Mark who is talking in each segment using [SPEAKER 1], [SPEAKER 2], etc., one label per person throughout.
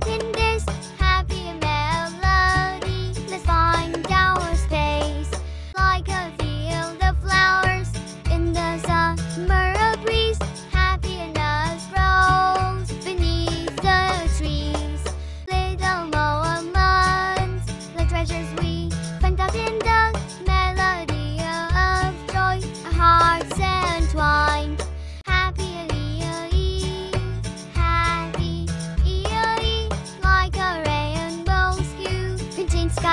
[SPEAKER 1] that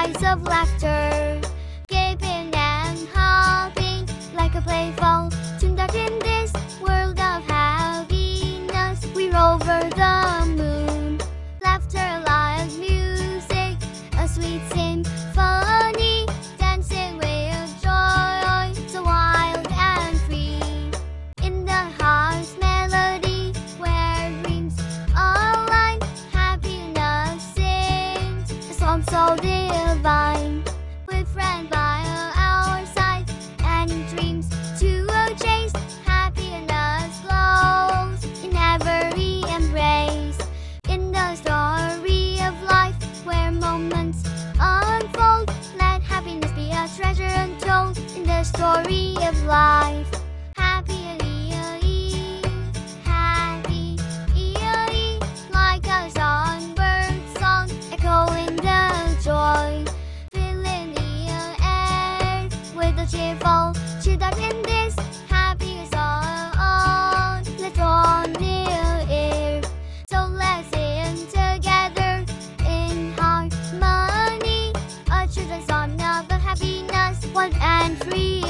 [SPEAKER 1] painting of laughter, gaping and hopping like a playful tune that in this world of happiness we roll over the moon. Laughter like music, a sweet symphony, dancing with joy, so wild and free. In the heart's melody, where dreams align, happiness sings a song so divine. Unfold, let happiness be a treasure untold. In the story of life, Cheerful, cheer children in this happy song. Let's draw near ear. So let's sing together in harmony. A children's song of happiness, one and free.